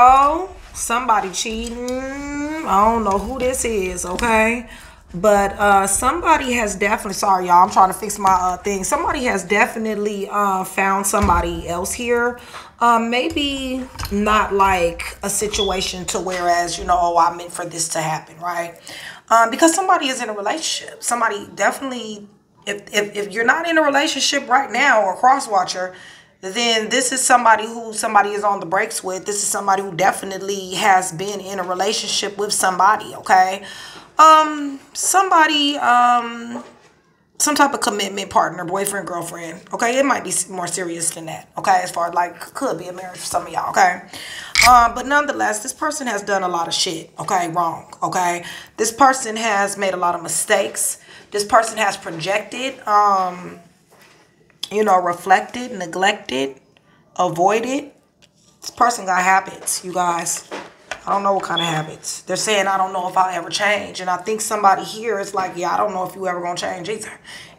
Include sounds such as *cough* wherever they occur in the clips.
Oh, somebody cheating. I don't know who this is, okay? But uh somebody has definitely sorry y'all, I'm trying to fix my uh thing. Somebody has definitely uh found somebody else here. Um maybe not like a situation to whereas, you know, oh, I meant for this to happen, right? Um because somebody is in a relationship. Somebody definitely if if, if you're not in a relationship right now or cross watcher, then this is somebody who somebody is on the breaks with. This is somebody who definitely has been in a relationship with somebody, okay? Um, somebody, um, some type of commitment partner, boyfriend, girlfriend, okay? It might be more serious than that, okay? As far as like, could be a marriage for some of y'all, okay? Um, but nonetheless, this person has done a lot of shit, okay? Wrong, okay? This person has made a lot of mistakes. This person has projected, um, you know, reflected, neglected, avoided. This person got habits, you guys. I don't know what kind of habits. They're saying, I don't know if I'll ever change. And I think somebody here is like, yeah, I don't know if you ever going to change either.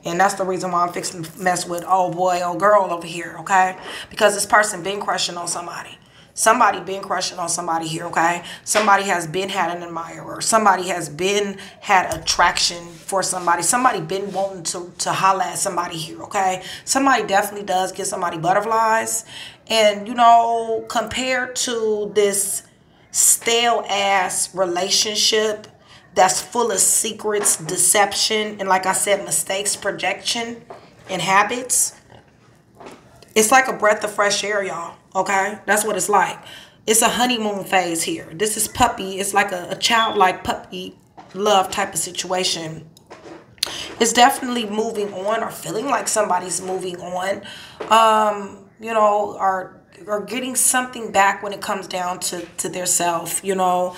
And that's the reason why I'm fixing to mess with old boy, old girl over here, okay? Because this person been crushing on somebody. Somebody been crushing on somebody here, okay? Somebody has been had an admirer. Somebody has been had attraction for somebody. Somebody been wanting to, to holla at somebody here, okay? Somebody definitely does give somebody butterflies. And, you know, compared to this stale ass relationship that's full of secrets, deception, and like I said, mistakes, projection, and habits. It's like a breath of fresh air, y'all. Okay? That's what it's like. It's a honeymoon phase here. This is puppy. It's like a, a childlike puppy love type of situation. It's definitely moving on or feeling like somebody's moving on. Um, you know, or or getting something back when it comes down to to their self you know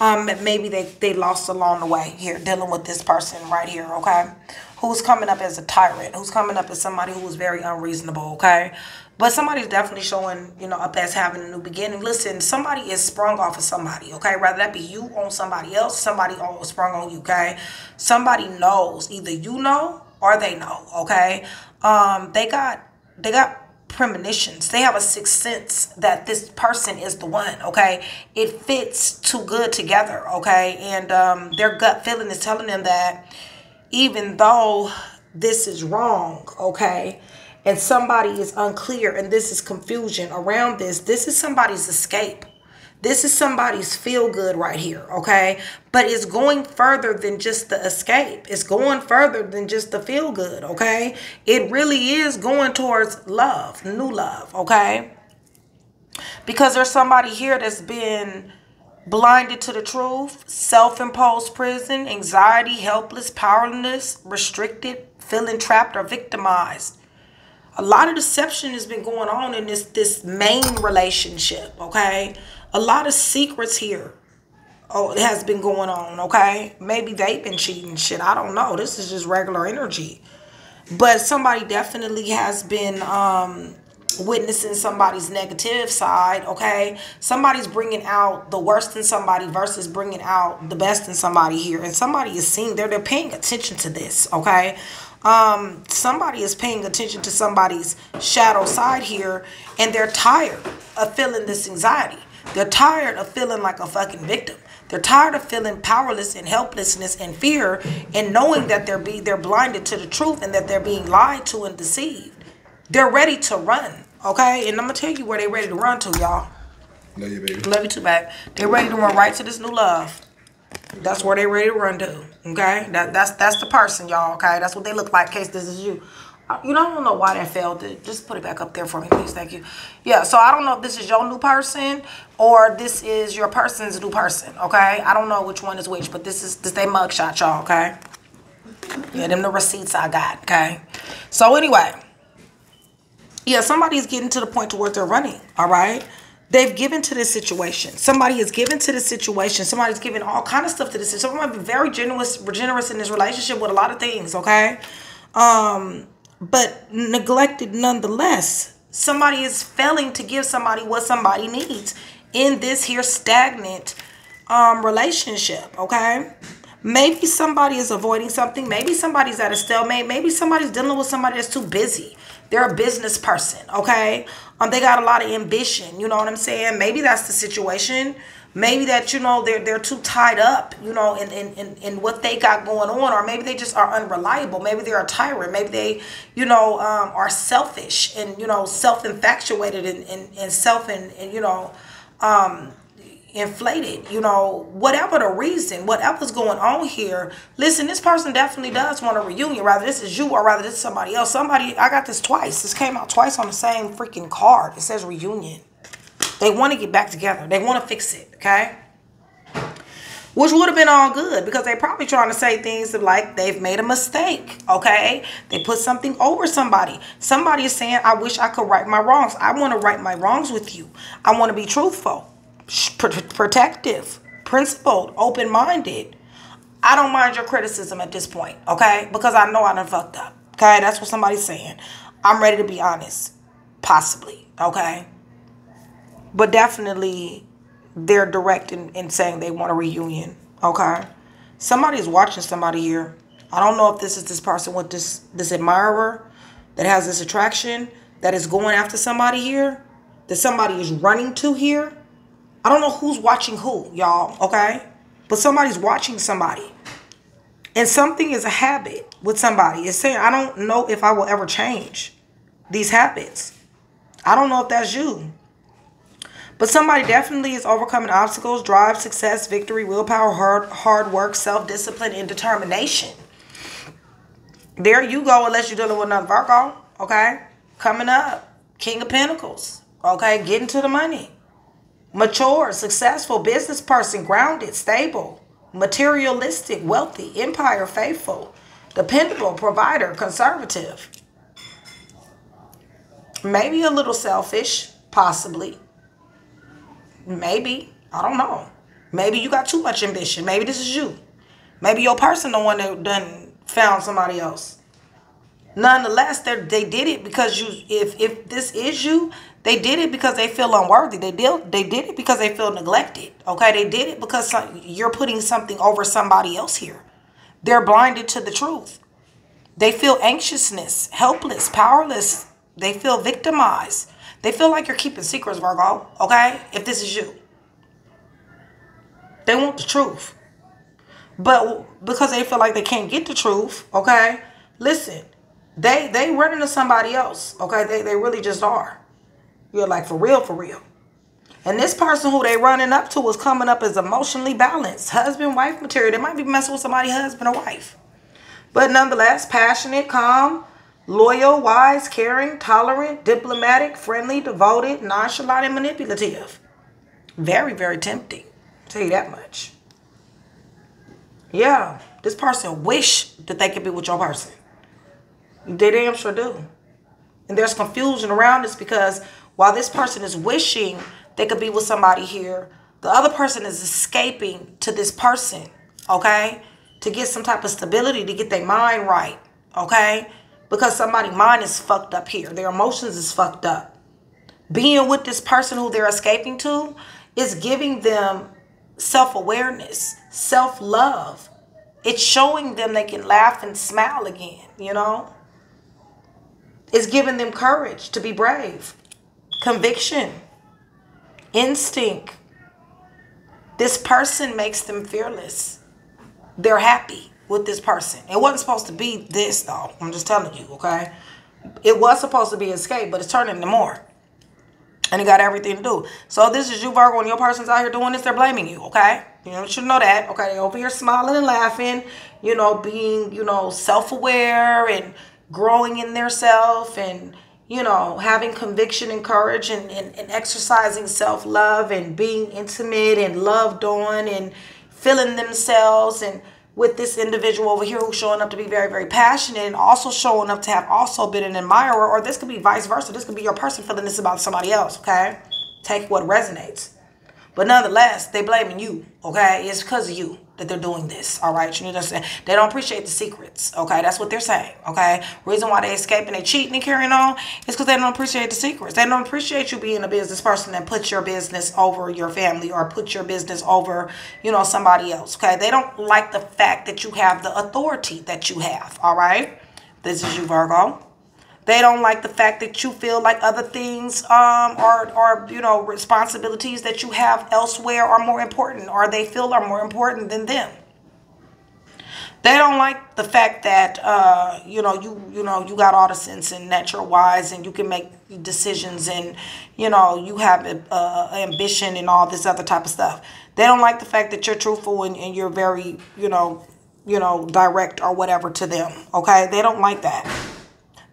um maybe they they lost along the way here dealing with this person right here okay who's coming up as a tyrant who's coming up as somebody who's very unreasonable okay but somebody's definitely showing you know up as having a new beginning listen somebody is sprung off of somebody okay rather that be you on somebody else somebody on sprung on you okay somebody knows either you know or they know okay um they got they got premonitions. They have a sixth sense that this person is the one, okay? It fits too good together, okay? And um, their gut feeling is telling them that even though this is wrong, okay, and somebody is unclear and this is confusion around this, this is somebody's escape. This is somebody's feel good right here, okay? But it's going further than just the escape. It's going further than just the feel good, okay? It really is going towards love, new love, okay? Because there's somebody here that's been blinded to the truth, self-imposed prison, anxiety, helpless, powerless, restricted, feeling trapped or victimized a lot of deception has been going on in this this main relationship okay? A lot of secrets here oh has been going on okay? Maybe they've been cheating shit i don't know this is just regular energy. But somebody definitely has been um witnessing somebody's negative side okay? Somebody's bringing out the worst in somebody versus bringing out the best in somebody here and somebody is seeing they're, they're paying attention to this okay um somebody is paying attention to somebody's shadow side here and they're tired of feeling this anxiety they're tired of feeling like a fucking victim. They're tired of feeling powerless and helplessness and fear and knowing that they're be they're blinded to the truth and that they're being lied to and deceived. They're ready to run, okay? And I'm gonna tell you where they're ready to run to, y'all. Love you, baby. Love you too, babe. They're ready to run right to this new love. That's where they're ready to run to. Okay? That that's that's the person, y'all, okay? That's what they look like case this is you. Uh, you know, I don't know why that failed. It. Just put it back up there for me, please. Thank you. Yeah, so I don't know if this is your new person or this is your person's new person, okay? I don't know which one is which, but this is this they mugshot, y'all, okay? Yeah, them the receipts I got, okay? So anyway, yeah, somebody's getting to the point to where they're running, all right? They've given to this situation. Somebody has given to this situation. Somebody's given all kind of stuff to this. Someone might be very generous, generous in this relationship with a lot of things, okay? Um, but neglected nonetheless. Somebody is failing to give somebody what somebody needs in this here stagnant um, relationship, okay? Maybe somebody is avoiding something. Maybe somebody's at a stalemate. Maybe somebody's dealing with somebody that's too busy. They're a business person, okay? Um, they got a lot of ambition, you know what I'm saying? Maybe that's the situation. Maybe that, you know, they're they're too tied up, you know, in, in, in, in what they got going on, or maybe they just are unreliable. Maybe they're a tyrant. Maybe they, you know, um, are selfish and, you know, self-infatuated and, and, and self and, and you know, um, inflated, you know, whatever the reason, whatever's going on here. Listen, this person definitely does want a reunion. Rather this is you or rather this is somebody else. Somebody, I got this twice. This came out twice on the same freaking card. It says reunion. They want to get back together. They want to fix it, okay? Which would have been all good because they're probably trying to say things like they've made a mistake, okay? They put something over somebody. Somebody is saying, I wish I could right my wrongs. I want to right my wrongs with you. I want to be truthful protective, principled, open minded. I don't mind your criticism at this point, okay? Because I know I done fucked up, okay? That's what somebody's saying. I'm ready to be honest, possibly, okay? But definitely, they're direct in, in saying they want a reunion, okay? Somebody's watching somebody here. I don't know if this is this person with this this admirer that has this attraction that is going after somebody here, that somebody is running to here I don't know who's watching who, y'all, okay? But somebody's watching somebody. And something is a habit with somebody. It's saying, I don't know if I will ever change these habits. I don't know if that's you. But somebody definitely is overcoming obstacles, drive, success, victory, willpower, hard, hard work, self-discipline, and determination. There you go, unless you're dealing with another Virgo, okay? Coming up, King of Pentacles, okay? Getting to the money mature, successful business person, grounded, stable, materialistic, wealthy, empire, faithful, dependable, provider, conservative. Maybe a little selfish, possibly. Maybe. I don't know. Maybe you got too much ambition. Maybe this is you. Maybe your person the one that done found somebody else. Nonetheless, they did it because you. If if this is you, they did it because they feel unworthy. They did they did it because they feel neglected. Okay, they did it because some, you're putting something over somebody else here. They're blinded to the truth. They feel anxiousness, helpless, powerless. They feel victimized. They feel like you're keeping secrets, Virgo. Okay, if this is you, they want the truth, but because they feel like they can't get the truth, okay, listen, they they running to somebody else. Okay, they they really just are. You're like, for real, for real. And this person who they running up to was coming up as emotionally balanced. Husband, wife material. They might be messing with somebody, husband or wife. But nonetheless, passionate, calm, loyal, wise, caring, tolerant, diplomatic, friendly, devoted, nonchalant, and manipulative. Very, very tempting. I'll tell you that much. Yeah, this person wish that they could be with your person. They damn sure do. And there's confusion around this because while this person is wishing they could be with somebody here, the other person is escaping to this person, okay? To get some type of stability, to get their mind right, okay? Because somebody's mind is fucked up here. Their emotions is fucked up. Being with this person who they're escaping to is giving them self-awareness, self-love. It's showing them they can laugh and smile again, you know? It's giving them courage to be brave conviction, instinct. This person makes them fearless. They're happy with this person. It wasn't supposed to be this, though. I'm just telling you, okay? It was supposed to be escape, but it's turning into more. And it got everything to do. So this is you, Virgo, and your person's out here doing this, they're blaming you, okay? You know, you should know that, okay? Over here smiling and laughing, you know, being, you know, self-aware and growing in their self and you know, having conviction and courage and, and, and exercising self love and being intimate and loved on and feeling themselves and with this individual over here who's showing up to be very, very passionate and also showing up to have also been an admirer, or this could be vice versa. This could be your person feeling this about somebody else, okay? Take what resonates. But nonetheless, they blaming you, okay? It's because of you that they're doing this, all right? You need to understand. They don't appreciate the secrets, okay? That's what they're saying, okay? Reason why they escaping, they cheating and carrying on is because they don't appreciate the secrets. They don't appreciate you being a business person that puts your business over your family or put your business over, you know, somebody else, okay? They don't like the fact that you have the authority that you have, all right? This is you, Virgo. They don't like the fact that you feel like other things um, are, are, you know, responsibilities that you have elsewhere are more important or they feel are more important than them. They don't like the fact that, uh, you know, you, you know, you got all the sense and you're wise and you can make decisions and, you know, you have uh, ambition and all this other type of stuff. They don't like the fact that you're truthful and, and you're very, you know, you know, direct or whatever to them. Okay. They don't like that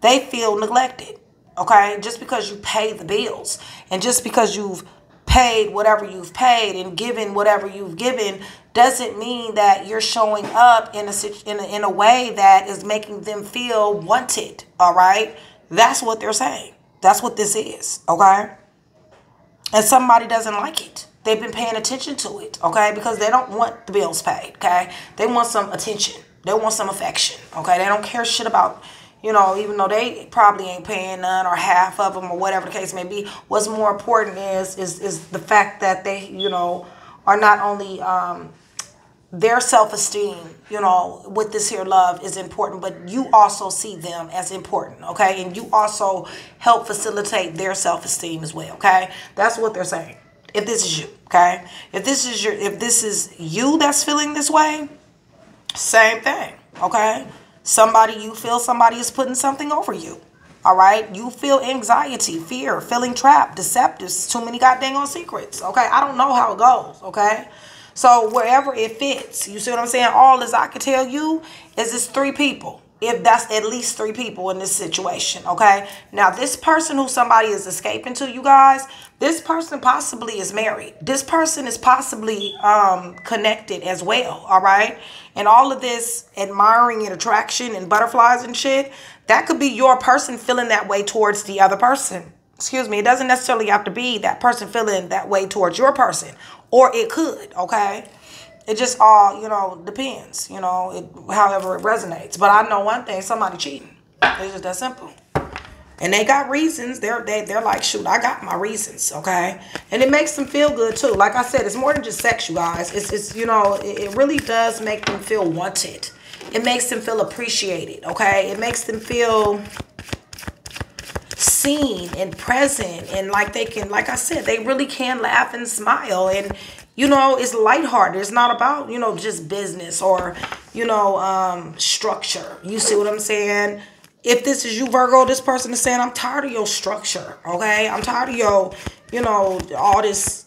they feel neglected. Okay, just because you pay the bills and just because you've paid whatever you've paid and given whatever you've given doesn't mean that you're showing up in a, in a in a way that is making them feel wanted. All right, that's what they're saying. That's what this is. Okay, and somebody doesn't like it. They've been paying attention to it. Okay, because they don't want the bills paid. Okay, they want some attention. They want some affection. Okay, they don't care shit about you know, even though they probably ain't paying none or half of them or whatever the case may be. What's more important is is is the fact that they, you know, are not only um, their self-esteem, you know, with this here love is important, but you also see them as important, okay? And you also help facilitate their self-esteem as well, okay? That's what they're saying. If this is you, okay? If this is your if this is you that's feeling this way, same thing, okay? Somebody, you feel somebody is putting something over you. All right. You feel anxiety, fear, feeling trapped, deceptive, too many goddamn on secrets. Okay. I don't know how it goes. Okay. So wherever it fits, you see what I'm saying? All as I can tell you is it's three people. If that's at least three people in this situation. Okay. Now this person who somebody is escaping to you guys, this person possibly is married. This person is possibly um, connected as well. All right. And all of this admiring and attraction and butterflies and shit, that could be your person feeling that way towards the other person. Excuse me. It doesn't necessarily have to be that person feeling that way towards your person. Or it could. Okay. It just all, you know, depends, you know, it, however it resonates. But I know one thing, somebody cheating. It's just that simple and they got reasons. They're they, they're like, shoot, I got my reasons, okay? And it makes them feel good too. Like I said, it's more than just sex, you guys. It's it's you know, it, it really does make them feel wanted. It makes them feel appreciated, okay? It makes them feel seen and present and like they can, like I said, they really can laugh and smile and you know, it's lighthearted. It's not about, you know, just business or, you know, um, structure. You see what I'm saying? If this is you, Virgo, this person is saying, I'm tired of your structure, okay? I'm tired of your, you know, all this,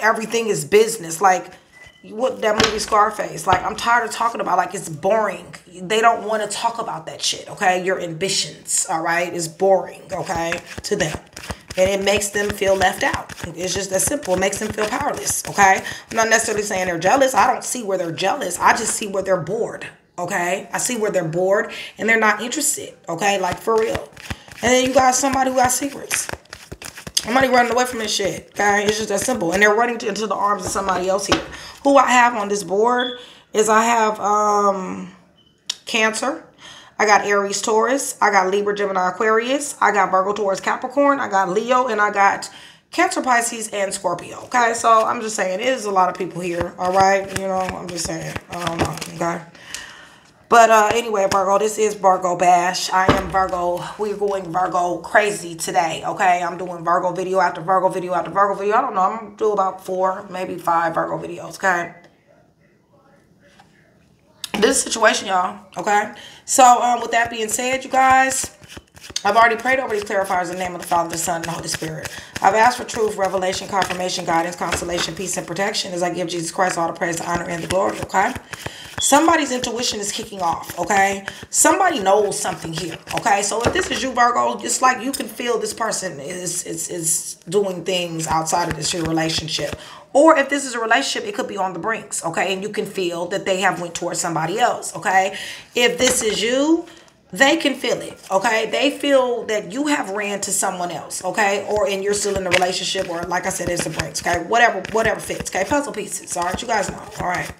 everything is business. Like, what that movie Scarface, like, I'm tired of talking about, like, it's boring. They don't want to talk about that shit, okay? Your ambitions, all right, is boring, okay, to them. And it makes them feel left out. It's just that simple. It makes them feel powerless, okay? I'm not necessarily saying they're jealous. I don't see where they're jealous. I just see where they're bored, Okay. I see where they're bored and they're not interested. Okay. Like for real. And then you got somebody who got secrets. Somebody running away from this shit. Okay. It's just that simple. And they're running into the arms of somebody else here. Who I have on this board is I have um Cancer. I got Aries, Taurus. I got Libra, Gemini, Aquarius. I got Virgo, Taurus, Capricorn. I got Leo. And I got Cancer, Pisces, and Scorpio. Okay, so I'm just saying, it is a lot of people here. All right, you know, I'm just saying. I don't know. Okay. But uh, anyway, Virgo, this is Virgo Bash. I am Virgo. We're going Virgo crazy today, okay? I'm doing Virgo video after Virgo video after Virgo video. I don't know. I'm going to do about four, maybe five Virgo videos, okay? This situation, y'all, okay? So, um, with that being said, you guys, I've already prayed over these clarifiers in the name of the Father, the Son, and the Holy Spirit. I've asked for truth, revelation, confirmation, guidance, consolation, peace, and protection as I give Jesus Christ all the praise, the honor, and the glory, okay? Somebody's intuition is kicking off, okay? Somebody knows something here, okay? So if this is you, Virgo, it's like you can feel this person is, is, is doing things outside of this your relationship. Or if this is a relationship, it could be on the brinks, okay? And you can feel that they have went towards somebody else, okay? If this is you, they can feel it okay they feel that you have ran to someone else okay or and you're still in the relationship or like i said it's a breaks okay whatever whatever fits okay puzzle pieces all right you guys know all right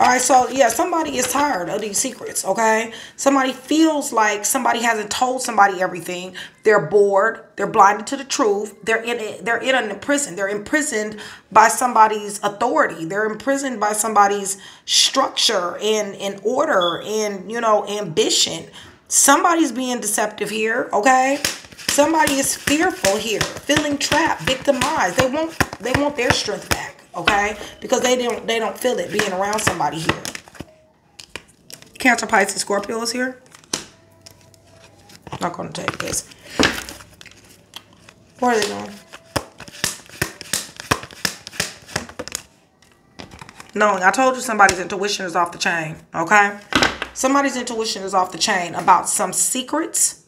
all right so yeah somebody is tired of these secrets okay? Somebody feels like somebody hasn't told somebody everything. They're bored. They're blinded to the truth. They're in it they're in a prison. They're imprisoned by somebody's authority. They're imprisoned by somebody's structure and and order and you know ambition. Somebody's being deceptive here, okay? Somebody is fearful here, feeling trapped, victimized. They want they want their strength back, okay? Because they don't they don't feel it being around somebody here. Cancer, Pisces, Scorpio is here. Not going to take this. Where are they going? Knowing, I told you somebody's intuition is off the chain, okay? Somebody's intuition is off the chain about some secrets,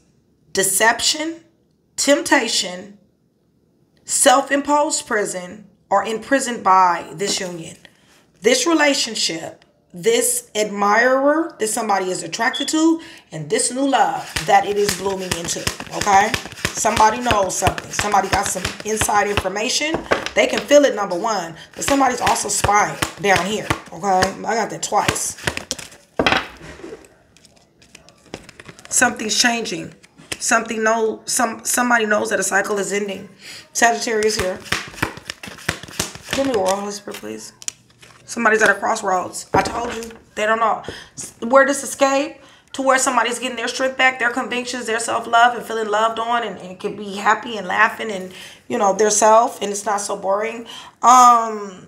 deception, temptation, self-imposed prison, or imprisoned by this union. This relationship this admirer that somebody is attracted to and this new love that it is blooming into okay? Somebody knows something. Somebody got some inside information. They can feel it number one but somebody's also spying down here okay? I got that twice. Something's changing. Something know some somebody knows that a cycle is ending. Sagittarius here give me a Spirit, please Somebody's at a crossroads. I told you. They don't know where this escape to where somebody's getting their strength back, their convictions, their self-love and feeling loved on and, and can be happy and laughing and, you know, their self and it's not so boring. Um,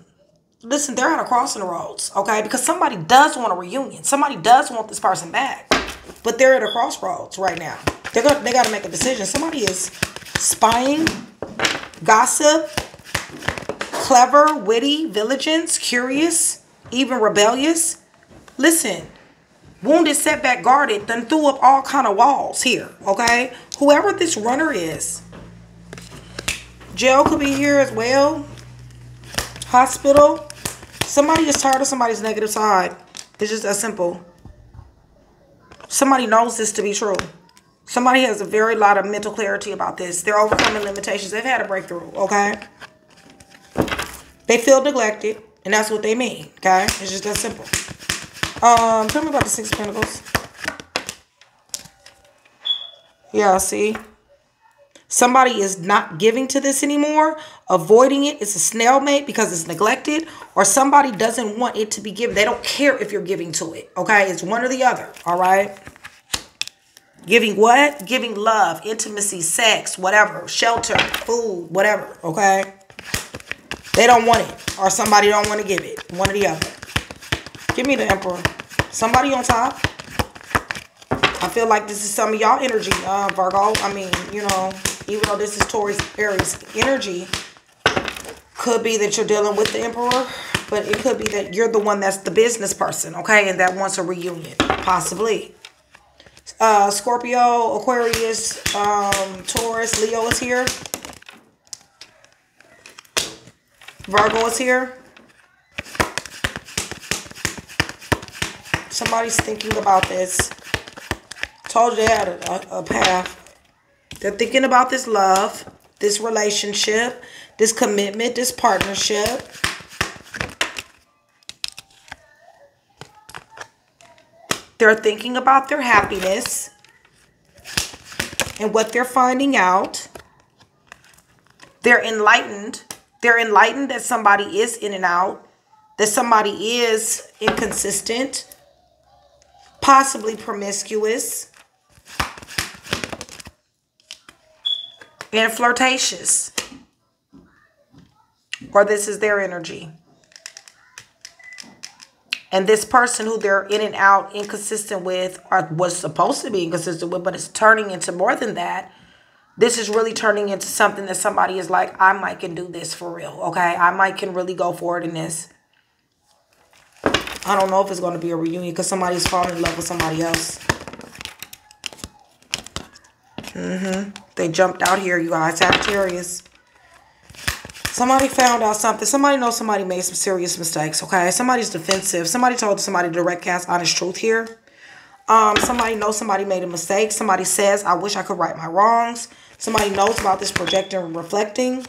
listen, they're at a crossing roads, okay? Because somebody does want a reunion. Somebody does want this person back. But they're at a crossroads right now. They're gonna, they got to make a decision. Somebody is spying, gossip, clever, witty, vigilant, curious, even rebellious. Listen, wounded, setback, guarded, then threw up all kind of walls here, okay? Whoever this runner is, jail could be here as well, hospital. Somebody is tired of somebody's negative side. It's just that simple. Somebody knows this to be true. Somebody has a very lot of mental clarity about this. They're overcoming limitations. They've had a breakthrough, okay? They feel neglected, and that's what they mean, okay? It's just that simple. Um, tell me about the Six Pentacles. Yeah, see? Somebody is not giving to this anymore, avoiding it. It's a snail mate because it's neglected, or somebody doesn't want it to be given. They don't care if you're giving to it, okay? It's one or the other, all right? Giving what? Giving love, intimacy, sex, whatever, shelter, food, whatever, okay? They don't want it. Or somebody don't want to give it. One or the other. Give me the Emperor. Somebody on top. I feel like this is some of y'all energy, uh, Virgo. I mean, you know, even though this is Taurus, Aries energy, could be that you're dealing with the Emperor, but it could be that you're the one that's the business person, okay, and that wants a reunion, possibly. Uh, Scorpio, Aquarius, um, Taurus, Leo is here. Virgo is here. Somebody's thinking about this. Told you they had a, a, a path. They're thinking about this love, this relationship, this commitment, this partnership. They're thinking about their happiness and what they're finding out. They're enlightened they're enlightened that somebody is in and out, that somebody is inconsistent, possibly promiscuous, and flirtatious. Or this is their energy. And this person who they're in and out, inconsistent with, or was supposed to be inconsistent with, but it's turning into more than that, this is really turning into something that somebody is like, I might can do this for real. Okay. I might can really go for it in this. I don't know if it's going to be a reunion because somebody's falling in love with somebody else. Mm-hmm. They jumped out here, you guys. Sagittarius. Somebody found out something. Somebody knows somebody made some serious mistakes, okay? Somebody's defensive. Somebody told somebody direct cast honest truth here. Um, somebody knows somebody made a mistake. Somebody says, I wish I could right my wrongs. Somebody knows about this projecting and reflecting.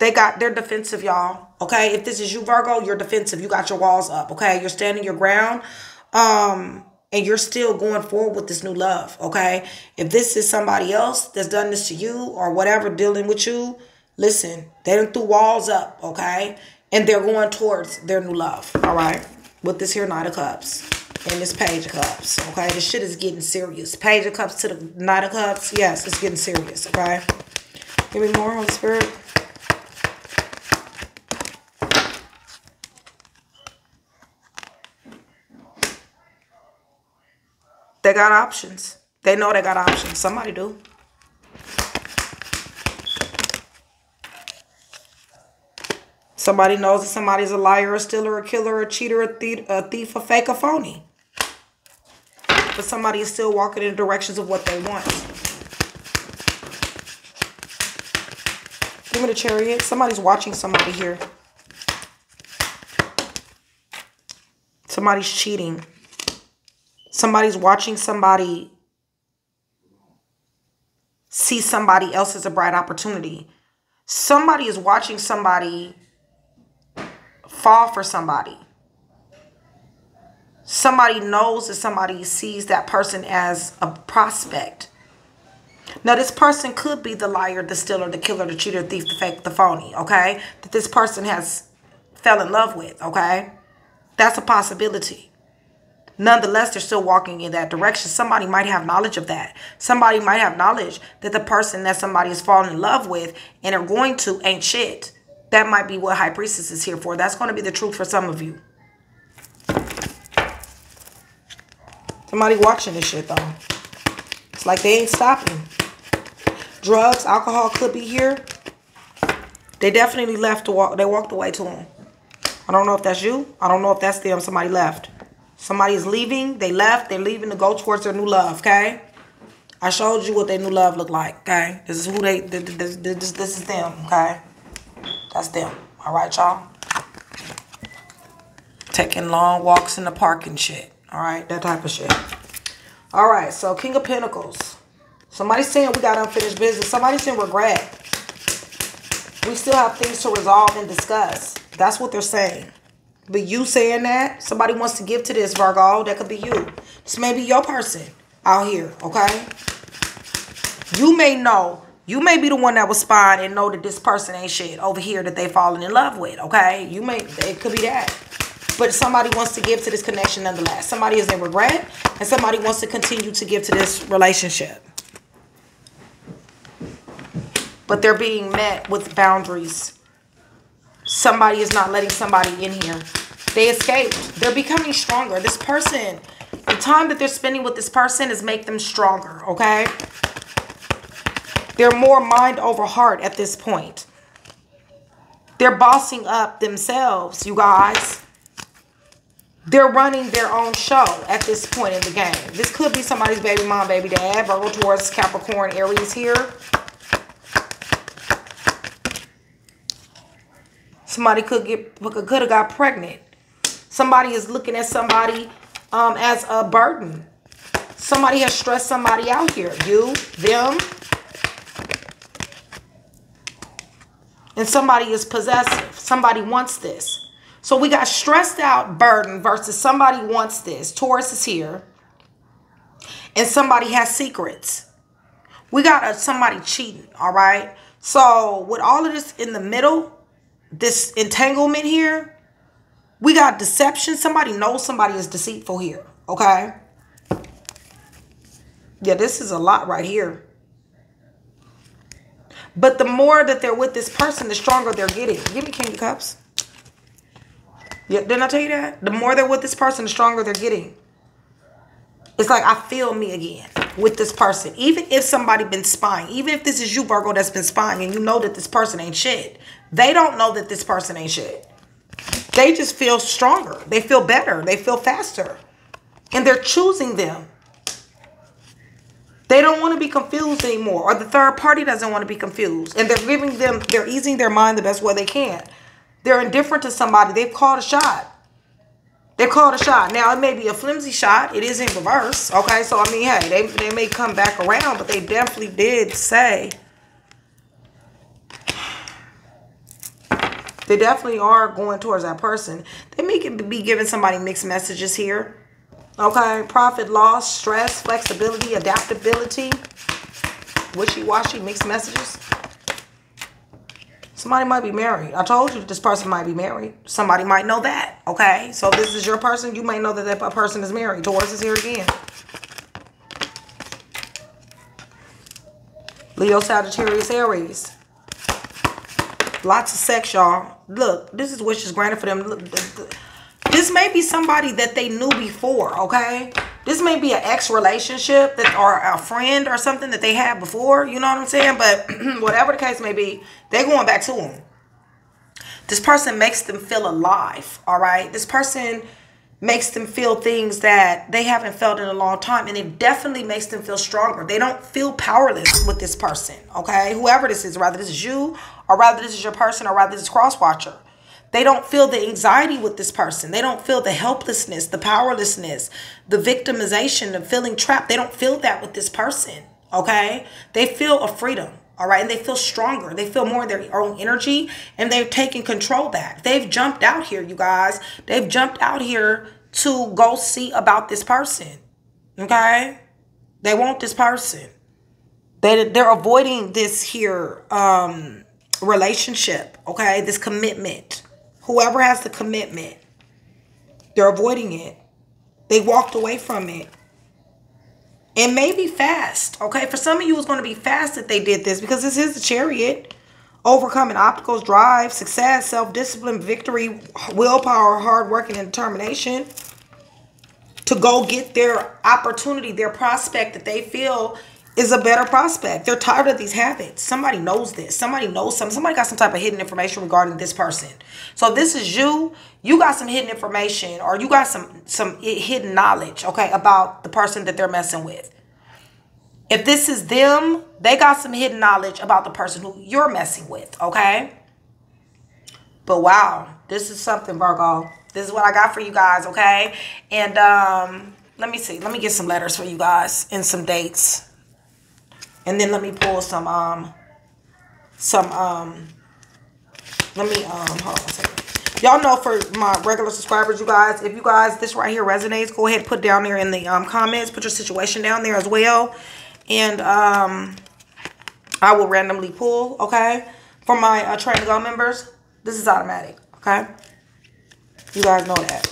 They got, they're defensive, y'all. Okay. If this is you, Virgo, you're defensive. You got your walls up. Okay. You're standing your ground. Um, and you're still going forward with this new love. Okay. If this is somebody else that's done this to you or whatever dealing with you, listen, they done threw walls up. Okay. And they're going towards their new love. All right. With this here Knight of Cups. And this Page of Cups. Okay, this shit is getting serious. Page of Cups to the Knight of Cups. Yes, it's getting serious. Okay, give me more, Holy Spirit. They got options. They know they got options. Somebody do. Somebody knows that somebody's a liar, a stealer, a killer, a cheater, a thief, a, thief, a fake, a phony. But somebody is still walking in the directions of what they want. Give me the chariot. Somebody's watching somebody here. Somebody's cheating. Somebody's watching somebody see somebody else as a bright opportunity. Somebody is watching somebody fall for somebody. Somebody knows that somebody sees that person as a prospect. Now, this person could be the liar, the stealer, the killer, the cheater, the thief, the fake, the phony, okay? That this person has fell in love with, okay? That's a possibility. Nonetheless, they're still walking in that direction. Somebody might have knowledge of that. Somebody might have knowledge that the person that somebody is falling in love with and are going to ain't shit. That might be what High Priestess is here for. That's going to be the truth for some of you. Somebody watching this shit, though. It's like they ain't stopping. Drugs, alcohol could be here. They definitely left to walk. They walked away to them. I don't know if that's you. I don't know if that's them. Somebody left. Somebody is leaving. They left. They're leaving to go towards their new love, okay? I showed you what their new love looked like, okay? This is who they, this, this, this is them, okay? That's them. All right, y'all? Taking long walks in the park and shit. All right, that type of shit. All right, so King of Pentacles. Somebody saying we got unfinished business. Somebody saying regret. We still have things to resolve and discuss. That's what they're saying. But you saying that, somebody wants to give to this, Virgo. That could be you. This may be your person out here, okay? You may know you may be the one that was spying and know that this person ain't shit over here that they falling in love with, okay? You may, it could be that. But somebody wants to give to this connection nonetheless. Somebody is in regret and somebody wants to continue to give to this relationship. But they're being met with boundaries. Somebody is not letting somebody in here. They escaped. They're becoming stronger. This person, the time that they're spending with this person is make them stronger, okay? They're more mind over heart at this point. They're bossing up themselves, you guys. They're running their own show at this point in the game. This could be somebody's baby mom, baby dad. Virgo towards Capricorn, Aries here. Somebody could get could have got pregnant. Somebody is looking at somebody um, as a burden. Somebody has stressed somebody out here. You, them, and somebody is possessive. Somebody wants this. So we got stressed out burden versus somebody wants this. Taurus is here. And somebody has secrets. We got a, somebody cheating, all right? So with all of this in the middle, this entanglement here, we got deception. Somebody knows somebody is deceitful here, okay? Yeah, this is a lot right here. But the more that they're with this person, the stronger they're getting. Give me King of Cups. Yeah, didn't I tell you that? The more they're with this person, the stronger they're getting. It's like I feel me again with this person. Even if somebody been spying, even if this is you, Virgo, that's been spying, and you know that this person ain't shit. They don't know that this person ain't shit. They just feel stronger. They feel better. They feel faster. And they're choosing them. They don't want to be confused anymore, or the third party doesn't want to be confused. And they're giving them, they're easing their mind the best way they can. They're indifferent to somebody. They've called a shot. They called a shot. Now, it may be a flimsy shot. It is in reverse. Okay, so I mean, hey, they, they may come back around, but they definitely did say. They definitely are going towards that person. They may be giving somebody mixed messages here. Okay, profit, loss, stress, flexibility, adaptability, wishy-washy, mixed messages. Somebody might be married. I told you this person might be married. Somebody might know that. Okay. So this is your person. You might know that that person is married. Taurus is here again. Leo, Sagittarius, Aries. Lots of sex, y'all. Look, this is wishes granted for them. Look, this may be somebody that they knew before, okay? This may be an ex-relationship that or a friend or something that they had before, you know what I'm saying? But *clears throat* whatever the case may be, they're going back to them. This person makes them feel alive, all right? This person makes them feel things that they haven't felt in a long time and it definitely makes them feel stronger they don't feel powerless with this person okay whoever this is rather this is you or rather this is your person or rather this is cross watcher they don't feel the anxiety with this person. They don't feel the helplessness the powerlessness the victimization of feeling trapped. They don't feel that with this person okay? They feel a freedom all right? And they feel stronger. They feel more of their own energy and they've taken control back. They've jumped out here you guys. They've jumped out here to go see about this person okay? They want this person. They, they're avoiding this here um relationship okay? This commitment whoever has the commitment they're avoiding it they walked away from it and maybe fast. Okay, for some of you, it's going to be fast that they did this because this is the chariot. Overcoming obstacles, drive, success, self-discipline, victory, willpower, hard working, and determination to go get their opportunity, their prospect that they feel is a better prospect. They're tired of these habits. Somebody knows this. Somebody knows something. Somebody got some type of hidden information regarding this person. So this is you. You got some hidden information or you got some some hidden knowledge, okay, about the person that they're messing with. If this is them, they got some hidden knowledge about the person who you're messing with, okay? But wow, this is something, Virgo. This is what I got for you guys, okay? And um, let me see. Let me get some letters for you guys and some dates. And then let me pull some, um, some, um, let me, um, hold on a second. Y'all know for my regular subscribers, you guys, if you guys, this right here resonates, go ahead put down there in the um, comments. Put your situation down there as well. And um, I will randomly pull, okay? For my uh, Train to Go members, this is automatic, okay? You guys know that.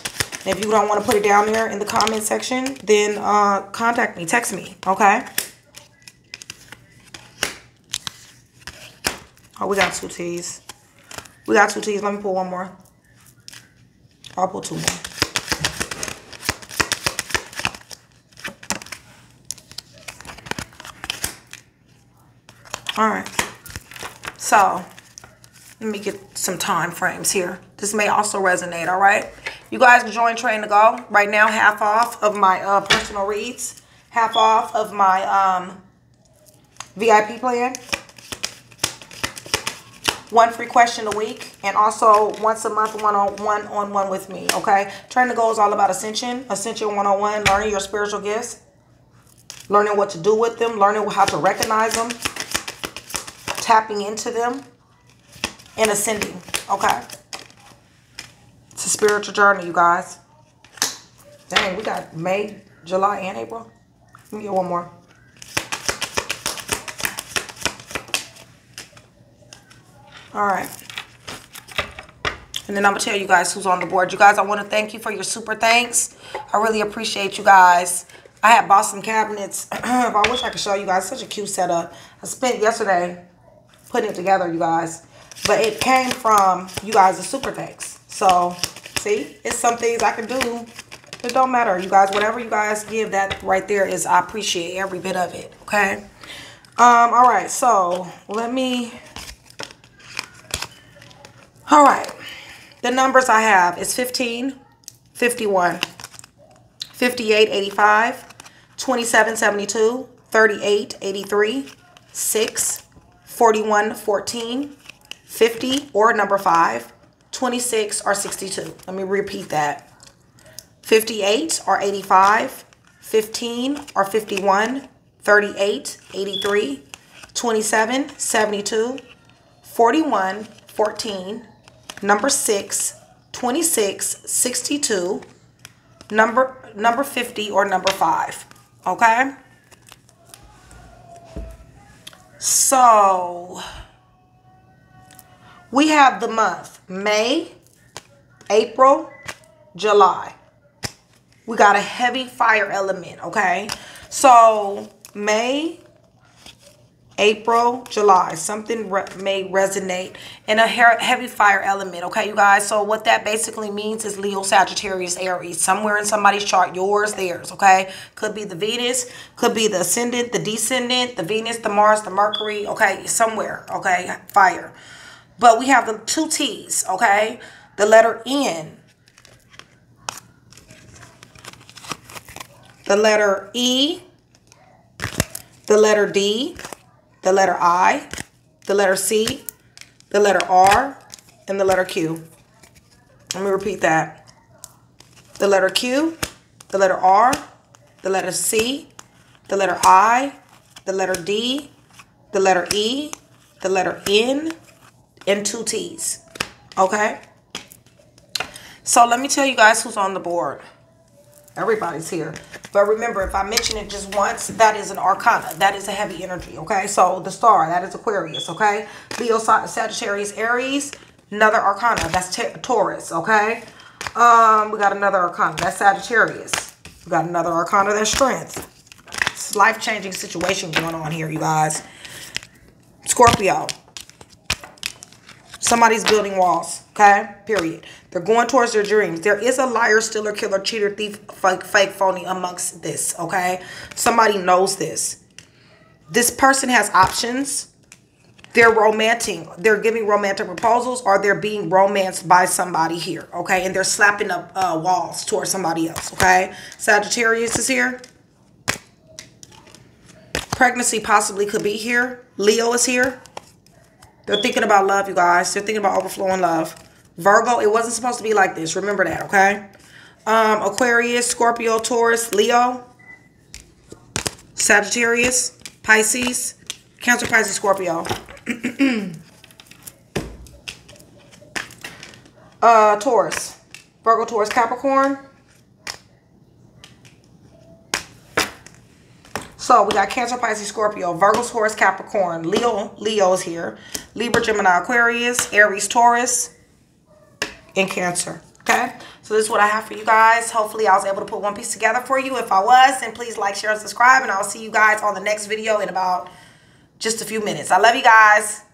And if you don't want to put it down there in the comment section, then uh, contact me, text me, okay? Oh, we got two T's. We got two T's. Let me pull one more. I'll pull two more. All right. So, let me get some time frames here. This may also resonate, all right? You guys can join Train to Go. Right now, half off of my uh, personal reads. Half off of my um, VIP plan one free question a week and also once a month one-on-one on one with me okay? Train to go is all about ascension ascension one-on-one learning your spiritual gifts learning what to do with them learning how to recognize them tapping into them and ascending okay? It's a spiritual journey you guys. Dang we got may july and april. Let me get one more All right. And then I'm going to tell you guys who's on the board. You guys, I want to thank you for your super thanks. I really appreciate you guys. I had bought some cabinets. *clears throat* I wish I could show you guys. Such a cute setup. I spent yesterday putting it together, you guys. But it came from you guys' super thanks. So, see? It's some things I can do. It don't matter, you guys. Whatever you guys give, that right there is, I appreciate every bit of it. Okay? Um, all right. So, let me all right. The numbers I have is 15, 51, 58, 85, 27, 72, 38, 83, 6, 41, 14, 50 or number 5, 26 or 62. Let me repeat that. 58 or 85, 15 or 51, 38, 83, 27, 72, 41, 14, number 6, 26, 62, number number 50 or number 5. Okay? So We have the month May, April, July. We got a heavy fire element, okay? So May, April, July. Something re may resonate in a heavy fire element, okay, you guys? So what that basically means is Leo, Sagittarius, Aries. Somewhere in somebody's chart, yours, theirs, okay? Could be the Venus, could be the ascendant, the descendant, the Venus, the Mars, the Mercury, okay? Somewhere, okay? Fire. But we have the two T's, okay? The letter N. The letter E. The letter D the letter I, the letter C, the letter R, and the letter Q. Let me repeat that. The letter Q, the letter R, the letter C, the letter I, the letter D, the letter E, the letter N, and two T's. Okay? So let me tell you guys who's on the board. Everybody's here. But remember, if I mention it just once, that is an arcana. That is a heavy energy, okay? So the star, that is Aquarius, okay? Leo, Sagittarius, Aries, another arcana. That's Taurus, okay? Um, we got another arcana. That's Sagittarius. We got another arcana. That's Strength. It's life-changing situation going on here, you guys. Scorpio. Somebody's building walls, okay? Period. They're going towards their dreams. There is a liar, stealer, killer, cheater, thief, fake, fake, phony amongst this, okay? Somebody knows this. This person has options. They're romantic. They're giving romantic proposals or they're being romanced by somebody here, okay? And they're slapping up uh, walls towards somebody else, okay? Sagittarius is here. Pregnancy possibly could be here. Leo is here. They're thinking about love, you guys. They're thinking about overflowing love. Virgo, it wasn't supposed to be like this. Remember that, okay? Um, Aquarius, Scorpio, Taurus, Leo, Sagittarius, Pisces, Cancer, Pisces, Scorpio. *clears throat* uh, Taurus, Virgo, Taurus, Capricorn. So we got Cancer, Pisces, Scorpio, Virgo, Taurus, Capricorn, Leo, Leo is here, Libra, Gemini, Aquarius, Aries, Taurus, in Cancer. Okay, so this is what I have for you guys. Hopefully I was able to put one piece together for you. If I was, then please like, share, and subscribe. And I'll see you guys on the next video in about just a few minutes. I love you guys.